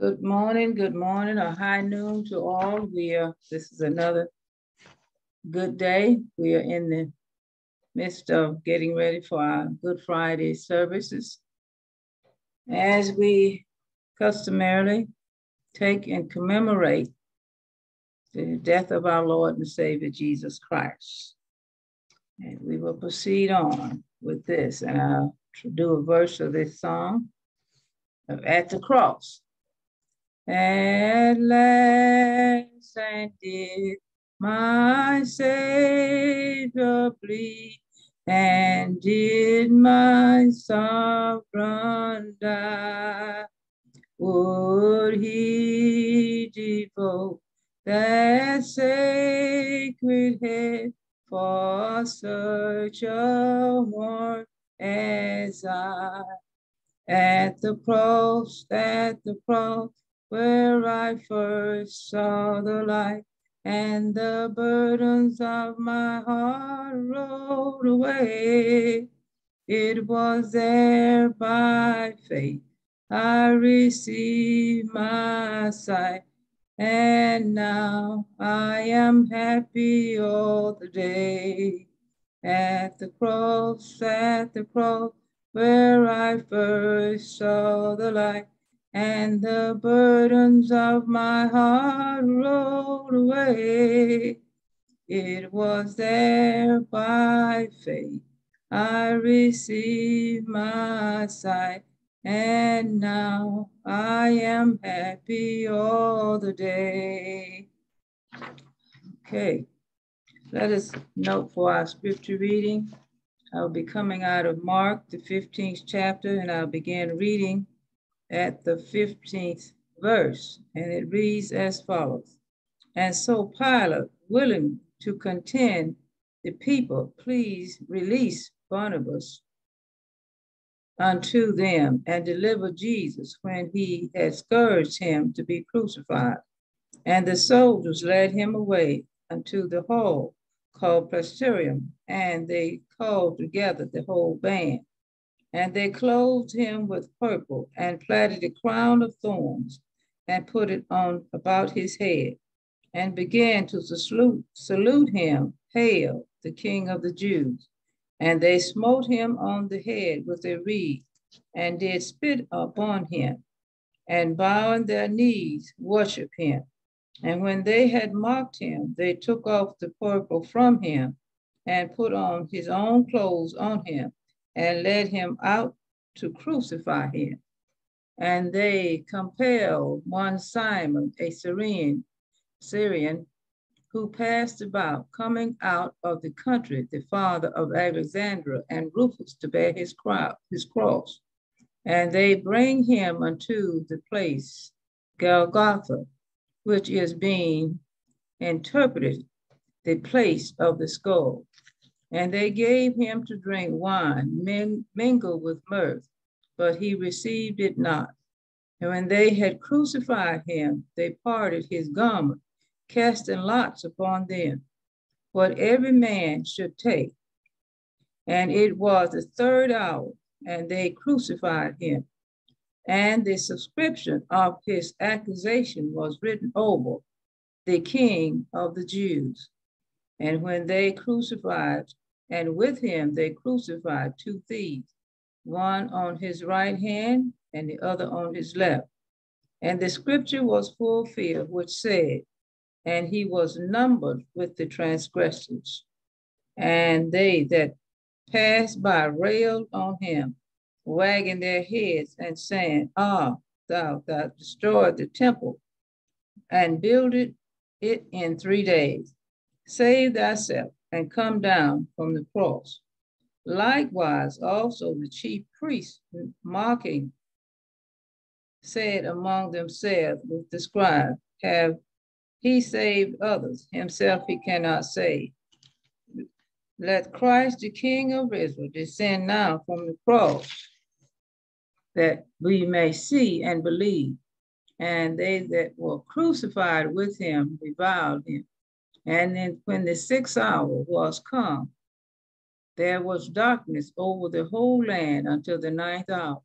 Good morning, good morning, or high noon to all. We are, this is another good day. We are in the midst of getting ready for our Good Friday services. As we customarily take and commemorate the death of our Lord and Savior Jesus Christ. And we will proceed on with this, and I'll do a verse of this song At the Cross. At last I did my Savior bleed, and did my sovereign die. Would he devote that sacred head for such a one as I? At the cross, at the cross, where I first saw the light and the burdens of my heart rolled away. It was there by faith I received my sight, and now I am happy all the day. At the cross, at the cross, where I first saw the light and the burdens of my heart rolled away. It was there by faith I received my sight, and now I am happy all the day. Okay, let us note for our scripture reading. I'll be coming out of Mark, the 15th chapter, and I'll begin reading at the 15th verse, and it reads as follows And so Pilate, willing to contend the people, please release Barabbas unto them and deliver Jesus when he had scourged him to be crucified. And the soldiers led him away unto the hall called Praetorium, and they called together the whole band. And they clothed him with purple and platted a crown of thorns and put it on about his head and began to salute, salute him, Hail, the King of the Jews. And they smote him on the head with a reed and did spit upon him and bowing their knees worship him. And when they had mocked him, they took off the purple from him and put on his own clothes on him and led him out to crucify him. And they compelled one Simon, a Syrian, Syrian, who passed about, coming out of the country, the father of Alexander and Rufus, to bear his, crowd, his cross. And they bring him unto the place Golgotha, which is being interpreted the place of the skull. And they gave him to drink wine min- mingled with myrrh, but he received it not. And when they had crucified him, they parted his garment, casting lots upon them, what every man should take. And it was the third hour, and they crucified him. And the subscription of his accusation was written over the King of the Jews. And when they crucified and with him they crucified two thieves, one on his right hand and the other on his left. And the scripture was fulfilled, which said, And he was numbered with the transgressors. And they that passed by railed on him, wagging their heads and saying, Ah, thou that destroyed the temple and builded it in three days. Save thyself and come down from the cross. Likewise, also the chief priests, mocking, said among themselves with the scribe, Have he saved others? Himself he cannot save. Let Christ, the King of Israel, descend now from the cross, that we may see and believe. And they that were crucified with him reviled him. And then when the sixth hour was come, there was darkness over the whole land until the ninth hour.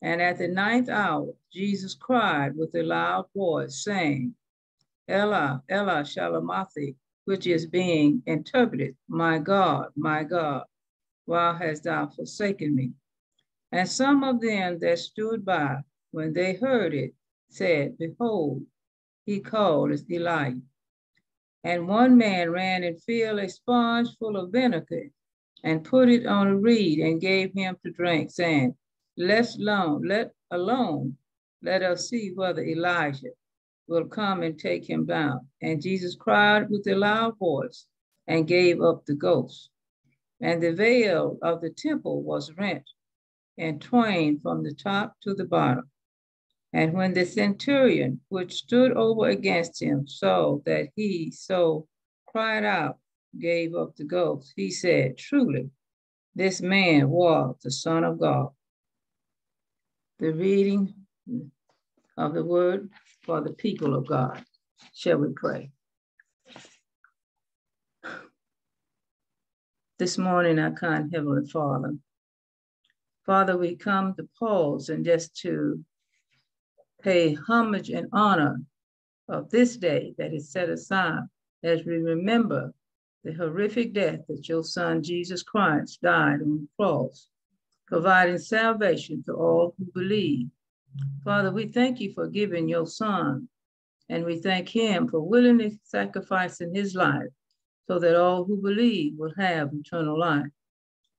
And at the ninth hour, Jesus cried with a loud voice, saying, Elah, Elah, Shalamathi, which is being interpreted, My God, my God, why hast thou forsaken me? And some of them that stood by, when they heard it, said, Behold, he called as Elijah. And one man ran and filled a sponge full of vinegar and put it on a reed and gave him to drink, saying, Let alone, let alone, let us see whether Elijah will come and take him down. And Jesus cried with a loud voice and gave up the ghost. And the veil of the temple was rent and twain from the top to the bottom. And when the centurion, which stood over against him, saw that he so cried out, gave up the ghost, he said, Truly, this man was the Son of God. The reading of the word for the people of God. Shall we pray? This morning, our kind Heavenly Father, Father, we come to pause and just to pay homage and honor of this day that is set aside as we remember the horrific death that your son Jesus Christ died on the cross, providing salvation to all who believe. Father, we thank you for giving your son, and we thank him for willingly sacrificing his life so that all who believe will have eternal life.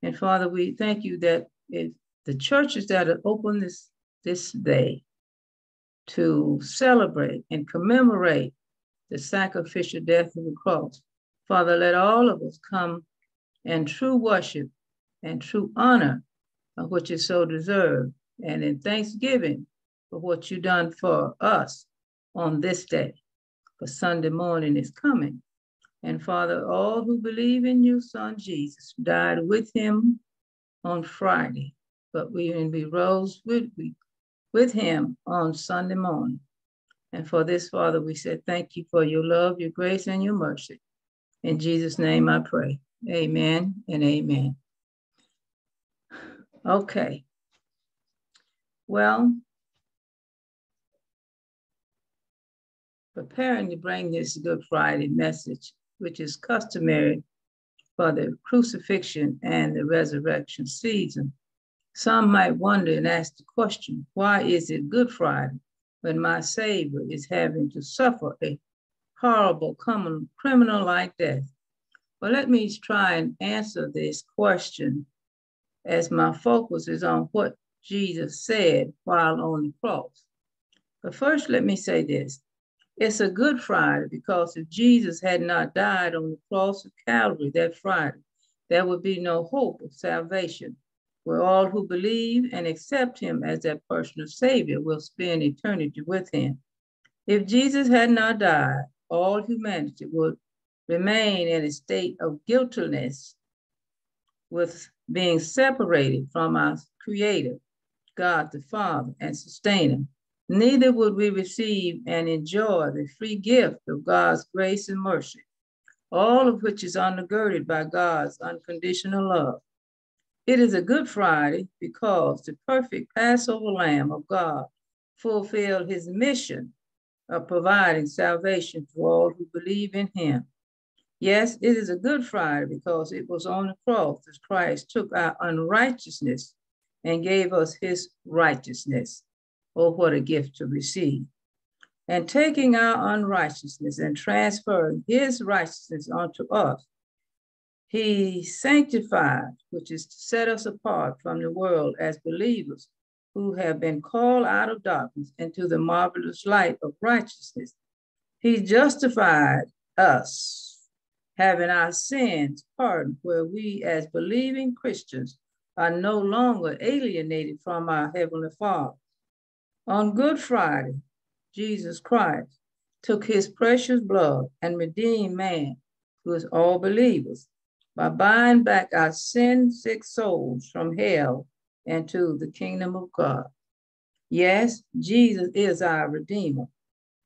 And Father, we thank you that if the churches that are open this, this day to celebrate and commemorate the sacrificial death of the cross. Father, let all of us come in true worship and true honor of which is so deserved, and in thanksgiving for what you've done for us on this day. For Sunday morning is coming. And Father, all who believe in you, Son Jesus, died with him on Friday, but we, and we rose with, we with him on Sunday morning. And for this, Father, we said thank you for your love, your grace, and your mercy. In Jesus' name I pray. Amen and amen. Okay. Well, preparing to bring this Good Friday message, which is customary for the crucifixion and the resurrection season, some might wonder and ask the question, why is it Good Friday when my Savior is having to suffer a horrible criminal like death? Well, let me try and answer this question as my focus is on what Jesus said while on the cross. But first, let me say this. It's a Good Friday because if Jesus had not died on the cross of Calvary that Friday, there would be no hope of salvation where all who believe and accept him as their personal savior will spend eternity with him. If Jesus had not died, all humanity would remain in a state of guiltiness with being separated from our creator, God the Father and sustainer. Neither would we receive and enjoy the free gift of God's grace and mercy, all of which is undergirded by God's unconditional love. It is a Good Friday because the perfect Passover Lamb of God fulfilled his mission of providing salvation to all who believe in him. Yes, it is a Good Friday because it was on the cross that Christ took our unrighteousness and gave us his righteousness. Oh, what a gift to receive. And taking our unrighteousness and transferring his righteousness onto us he sanctified, which is to set us apart from the world as believers who have been called out of darkness into the marvelous light of righteousness. He justified us, having our sins pardoned, where we as believing Christians are no longer alienated from our Heavenly Father. On Good Friday, Jesus Christ took his precious blood and redeemed man, who is all believers, by buying back our sin sick souls from hell into the kingdom of God. Yes, Jesus is our Redeemer.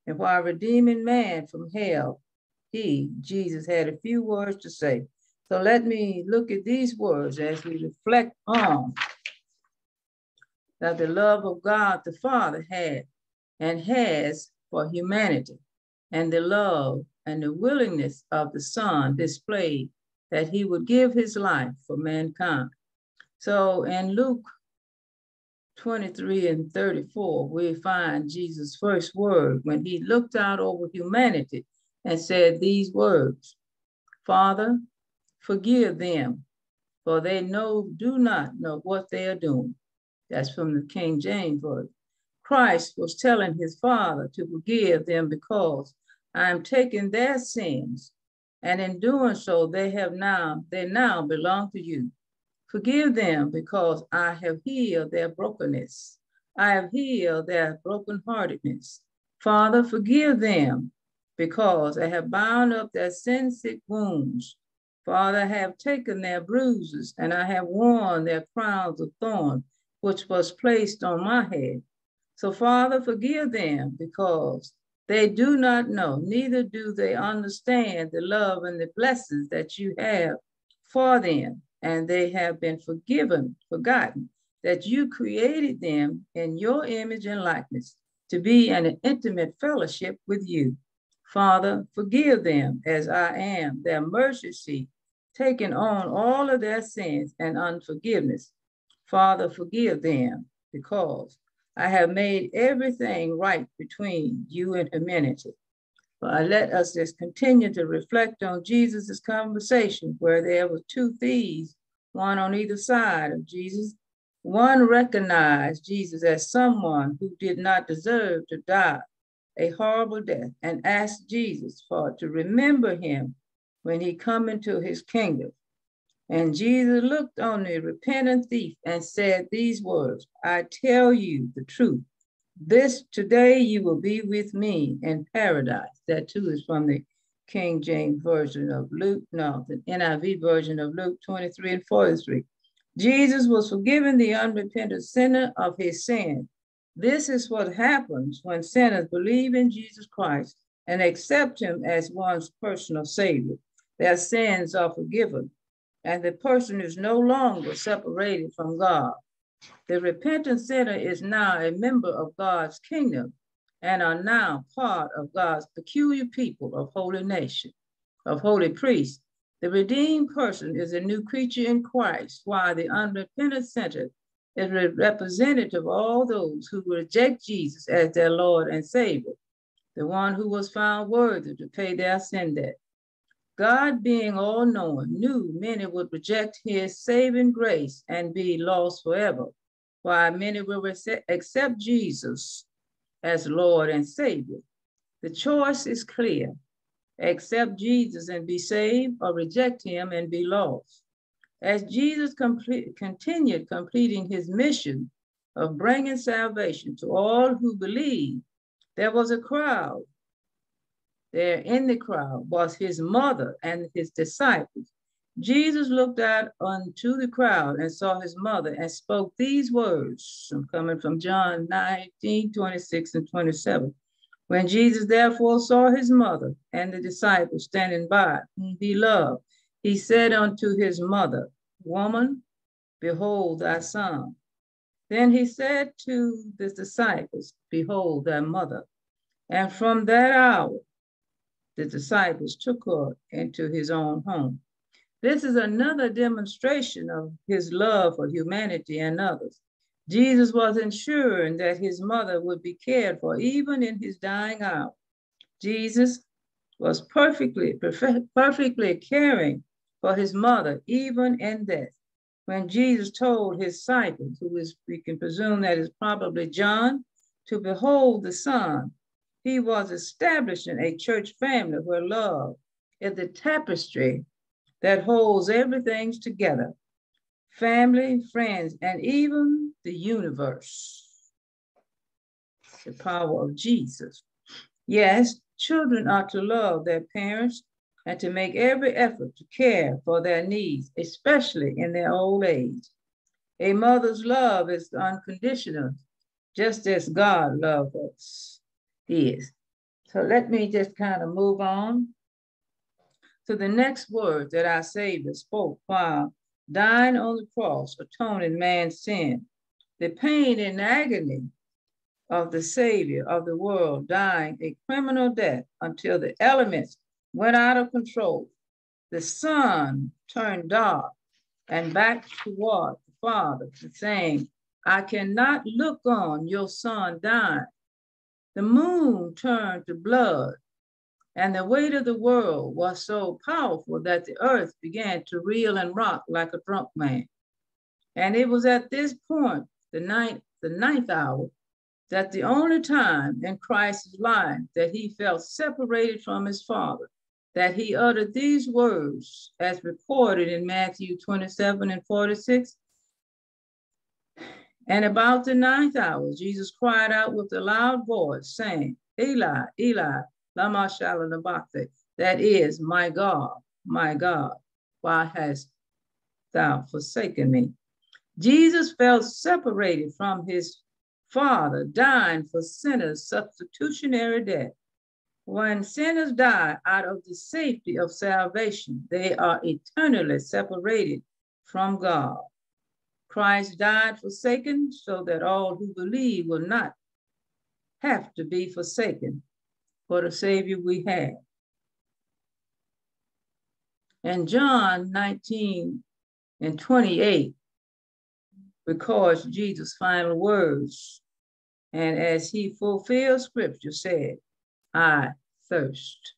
And while redeeming man from hell, he, Jesus, had a few words to say. So let me look at these words as we reflect on that the love of God the Father had and has for humanity, and the love and the willingness of the Son displayed that he would give his life for mankind. So in Luke 23 and 34, we find Jesus' first word when he looked out over humanity and said these words Father, forgive them, for they know do not know what they are doing. That's from the King James Version. Christ was telling his Father to forgive them because I am taking their sins, and in doing so, they have now they now belong to you. Forgive them because I have healed their brokenness. I have healed their brokenheartedness. Father, forgive them because I have bound up their sin sick wounds. Father, I have taken their bruises and I have worn their crowns of thorn, which was placed on my head. So, Father, forgive them because they do not know, neither do they understand the love and the blessings that you have for them and they have been forgiven, forgotten, that you created them in your image and likeness to be in an intimate fellowship with you. Father, forgive them as I am, their mercy seat, taking on all of their sins and unforgiveness. Father, forgive them because I have made everything right between you and humanity. But let us just continue to reflect on Jesus' conversation where there were two thieves, one on either side of Jesus. One recognized Jesus as someone who did not deserve to die a horrible death and asked Jesus for to remember him when he come into his kingdom. And Jesus looked on the repentant thief and said these words, I tell you the truth. This today you will be with me in paradise. That too is from the King James Version of Luke, no, the NIV version of Luke 23 and 43. Jesus was forgiven the unrepentant sinner of his sin. This is what happens when sinners believe in Jesus Christ and accept him as one's personal savior. Their sins are forgiven, and the person is no longer separated from God. The repentant sinner is now a member of God's kingdom and are now part of God's peculiar people of holy nation, of holy priests. The redeemed person is a new creature in Christ, while the unrepentant sinner is a representative of all those who reject Jesus as their Lord and Savior, the one who was found worthy to pay their sin debt. God, being all knowing, knew many would reject his saving grace and be lost forever, while many will accept Jesus as Lord and Savior. The choice is clear accept Jesus and be saved, or reject him and be lost. As Jesus complete, continued completing his mission of bringing salvation to all who believe, there was a crowd there in the crowd was his mother and his disciples. Jesus looked out unto the crowd and saw his mother and spoke these words. I'm coming from John 19, 26 and 27. When Jesus therefore saw his mother and the disciples standing by, whom he loved, he said unto his mother, Woman, behold thy son. Then he said to the disciples, Behold thy mother. And from that hour, the disciples took her into his own home. This is another demonstration of his love for humanity and others. Jesus was ensuring that his mother would be cared for even in his dying hour. Jesus was perfectly, perfect, perfectly caring for his mother even in death. When Jesus told his disciples, who is, we can presume that is probably John, to behold the Son, he was establishing a church family where love is the tapestry that holds everything together family, friends, and even the universe. The power of Jesus. Yes, children are to love their parents and to make every effort to care for their needs, especially in their old age. A mother's love is unconditional, just as God loves us is. So let me just kind of move on to the next word that our Savior spoke while dying on the cross, atoning man's sin. the pain and agony of the Savior of the world dying a criminal death until the elements went out of control. The sun turned dark and back toward the Father, saying, I cannot look on your son dying. The moon turned to blood, and the weight of the world was so powerful that the earth began to reel and rock like a drunk man. And it was at this point, the ninth, the ninth hour, that the only time in Christ's life that he felt separated from his Father, that he uttered these words as recorded in Matthew 27 and 46. And about the ninth hour, Jesus cried out with a loud voice, saying, Eli, Eli, lama sabachthani, that is, my God, my God, why hast thou forsaken me? Jesus felt separated from his Father, dying for sinners' substitutionary death. When sinners die out of the safety of salvation, they are eternally separated from God. Christ died forsaken so that all who believe will not have to be forsaken for the Savior we have. And John 19 and 28 records Jesus' final words and as he fulfilled scripture, said, I thirst.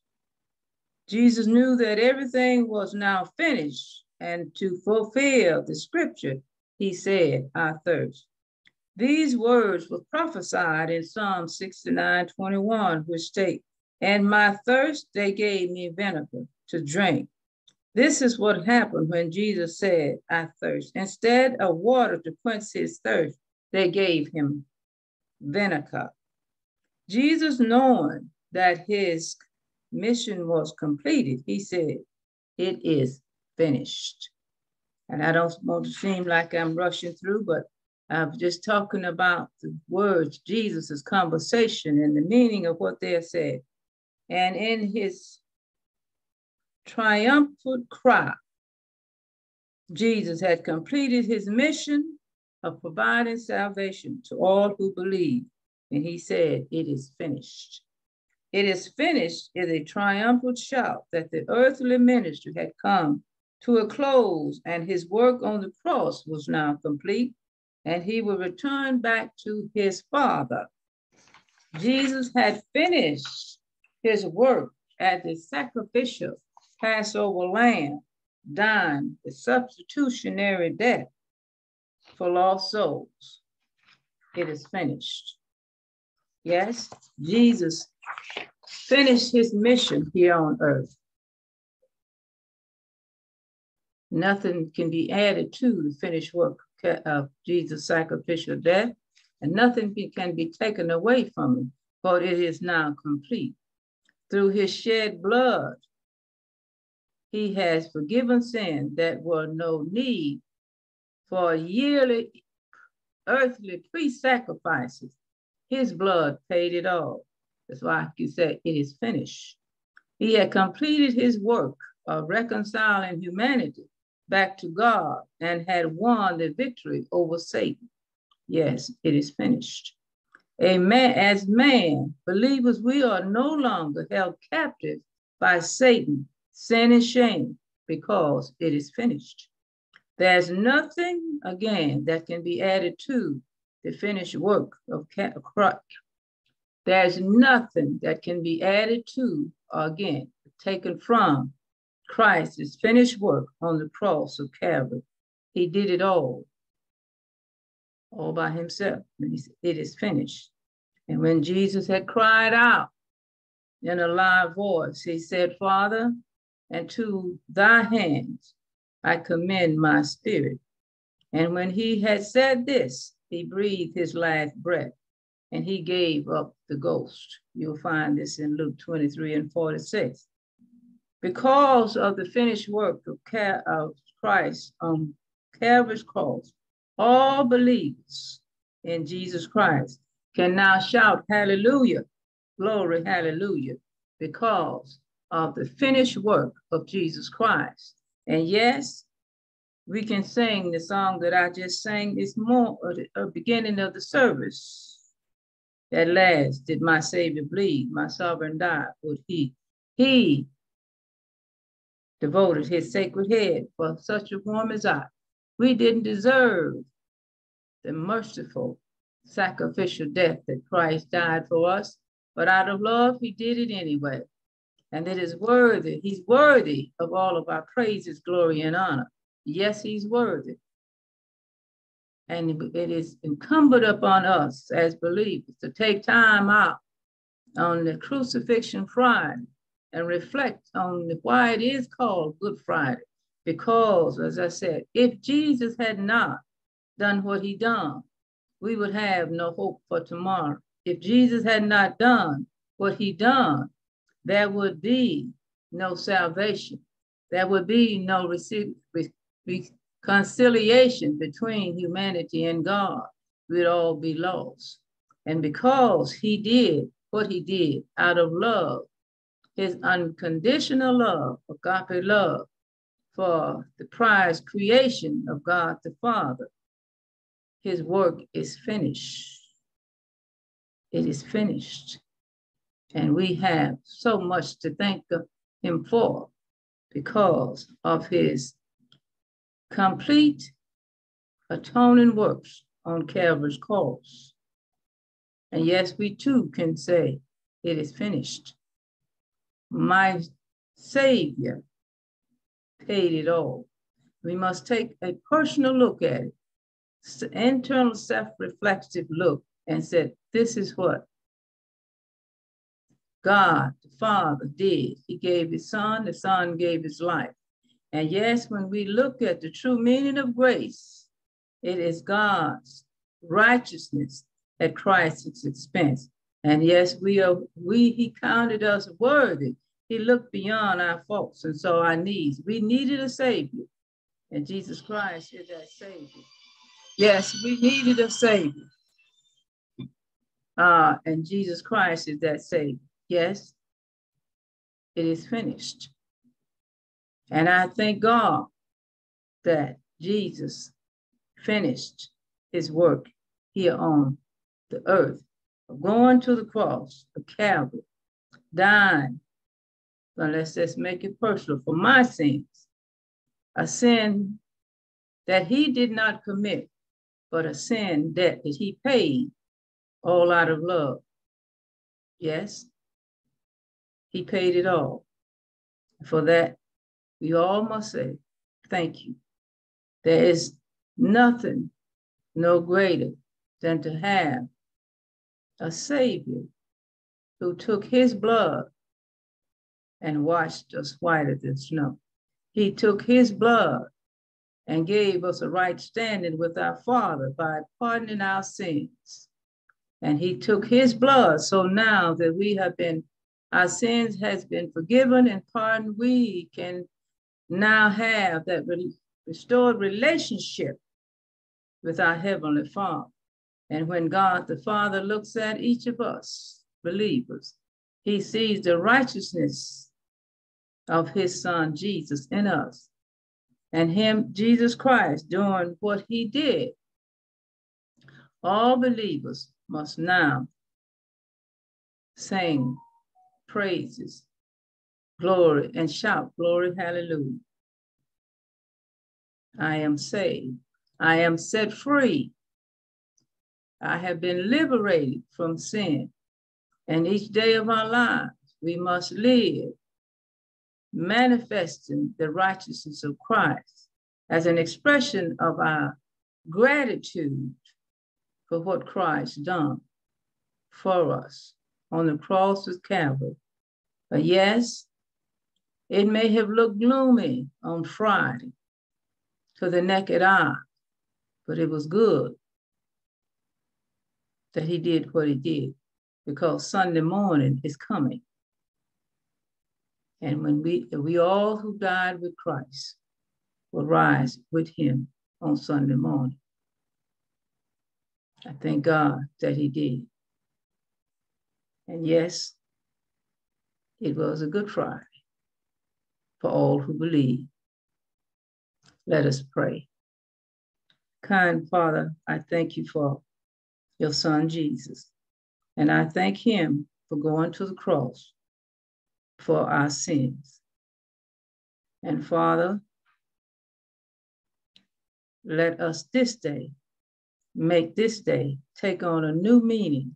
Jesus knew that everything was now finished, and to fulfill the scripture, he said, I thirst. These words were prophesied in Psalm 69 21, which state, And my thirst they gave me vinegar to drink. This is what happened when Jesus said, I thirst. Instead of water to quench his thirst, they gave him vinegar. Jesus, knowing that his mission was completed, he said, It is finished. And I don't want to seem like I'm rushing through, but I'm just talking about the words, Jesus' conversation and the meaning of what they said. And in his triumphant cry, Jesus had completed his mission of providing salvation to all who believe. And he said, It is finished. It is finished is a triumphant shout that the earthly ministry had come to a close and his work on the cross was now complete and he would return back to his Father. Jesus had finished his work as the sacrificial Passover lamb, dying the substitutionary death for lost souls. It is finished. Yes, Jesus finished his mission here on earth. Nothing can be added to the finished work of Jesus' sacrificial death, and nothing can be taken away from it, for it is now complete. Through his shed blood, he has forgiven sin that were no need for yearly earthly pre-sacrifices. His blood paid it all. That's why he said it is finished. He had completed his work of reconciling humanity back to God and had won the victory over Satan. Yes, it is finished. Amen. As man, believers, we are no longer held captive by Satan, sin, and shame because it is finished. There's nothing, again, that can be added to the finished work of Christ. There's nothing that can be added to, again, taken from Christ's finished work on the cross of Calvary. He did it all, all by himself. It is finished. And when Jesus had cried out in a loud voice, he said, Father, and to thy hands I commend my spirit. And when he had said this, he breathed his last breath and he gave up the ghost. You'll find this in Luke 23 and 46. Because of the finished work of, of Christ on Calvary's cross, all believers in Jesus Christ can now shout hallelujah, glory, hallelujah, because of the finished work of Jesus Christ. And yes, we can sing the song that I just sang It's more a the uh, beginning of the service. At last did my Savior bleed, my sovereign died, would he? He devoted his sacred head for such a form as I. We didn't deserve the merciful sacrificial death that Christ died for us, but out of love, he did it anyway. And it is worthy, he's worthy of all of our praises, glory, and honor. Yes, he's worthy. And it is incumbent upon us as believers to take time out on the crucifixion Friday and reflect on why it is called Good Friday. Because, as I said, if Jesus had not done what he done, we would have no hope for tomorrow. If Jesus had not done what he done, there would be no salvation. There would be no reconciliation between humanity and God. We'd all be lost. And because he did what he did out of love, his unconditional love, agape love, for the prized creation of God the Father, his work is finished. It is finished. And we have so much to thank him for because of his complete atoning works on Calvary's cross. And yes, we too can say, it is finished. My Savior paid it all. We must take a personal look at it internal self-reflective look and said, this is what God, the Father, did. He gave his son, the son gave his life. And yes, when we look at the true meaning of grace, it is God's righteousness at Christ's expense. And yes, we are we he counted us worthy. He looked beyond our faults and saw our needs. We needed a savior. And Jesus Christ is that savior. Yes, we needed a Savior. Uh, and Jesus Christ is that Savior. Yes, it is finished. And I thank God that Jesus finished his work here on the earth, going to the cross of Calvary, dying. But let's just make it personal for my sins, a sin that he did not commit, but a sin debt that he paid all out of love. Yes, he paid it all. For that, we all must say, thank you. There is nothing no greater than to have a Savior who took his blood and washed us whiter than snow. He took his blood and gave us a right standing with our Father by pardoning our sins. And he took his blood. So now that we have been, our sins has been forgiven and pardoned, we can now have that restored relationship with our Heavenly Father. And when God the Father looks at each of us, believers, he sees the righteousness of his son Jesus in us and him, Jesus Christ, doing what he did, all believers must now sing praises, glory, and shout, Glory, hallelujah. I am saved. I am set free. I have been liberated from sin. And each day of our lives, we must live manifesting the righteousness of Christ as an expression of our gratitude for what Christ done for us on the cross of Calvary. But yes, it may have looked gloomy on Friday to the naked eye, but it was good that he did what he did because Sunday morning is coming. And when we, we all who died with Christ will rise with him on Sunday morning. I thank God that he did. And yes, it was a good Friday for all who believe. Let us pray. Kind Father, I thank you for your son Jesus. And I thank him for going to the cross for our sins. And Father, let us this day make this day take on a new meaning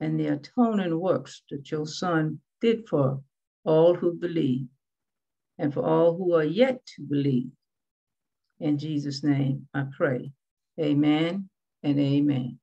and the atoning works that your Son did for all who believe and for all who are yet to believe. In Jesus' name I pray. Amen and amen.